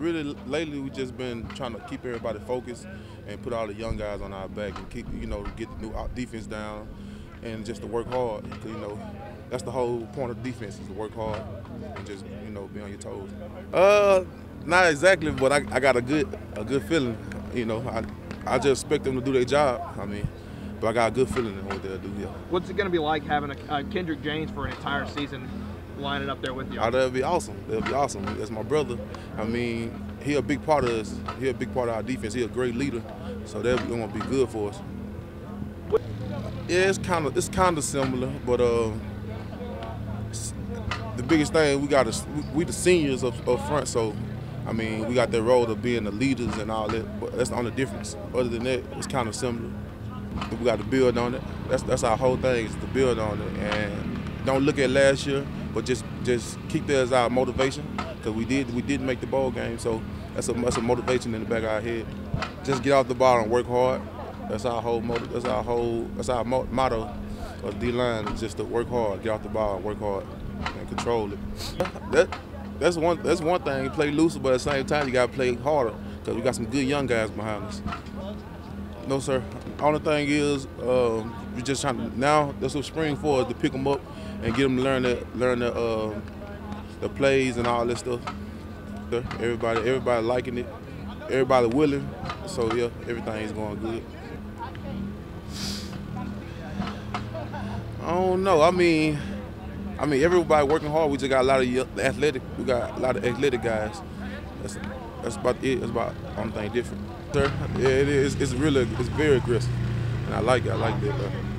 really lately we just been trying to keep everybody focused and put all the young guys on our back and keep you know get the new defense down and just to work hard. You know that's the whole point of defense is to work hard and just you know be on your toes. Uh, not exactly, but I, I got a good a good feeling. You know, I I just expect them to do their job. I mean. But I got a good feeling in what they'll do. Yeah. What's it going to be like having a, a Kendrick James for an entire season lining up there with you? Oh, that'll be awesome. That'll be awesome. That's my brother. I mean, he a big part of us. He a big part of our defense. He a great leader. So that's gonna be good for us. Yeah, it's kind of it's kind of similar, but uh, the biggest thing we got is we the seniors up, up front. So I mean, we got that role of being the leaders and all that. But that's the only difference. Other than that, it's kind of similar. We got to build on it. That's that's our whole thing is to build on it and don't look at last year, but just just keep that as our motivation because we did we did make the bowl game, so that's a that's a motivation in the back of our head. Just get off the ball and work hard. That's our whole motive. That's our whole that's our motto of D line is just to work hard, get off the ball, and work hard, and control it. That that's one that's one thing. Play looser, but at the same time you got to play harder because we got some good young guys behind us. No, sir. Only thing is, um, we're just trying to now. That's what spring for is to pick them up and get them to learn the learn the uh, the plays and all that stuff. Everybody, everybody liking it. Everybody willing. So yeah, everything is going good. I don't know. I mean, I mean everybody working hard. We just got a lot of athletic. We got a lot of athletic guys. That's that's about it. That's about only thing different. Sir, yeah, it is. It's really, it's very aggressive, and I like it. I like that.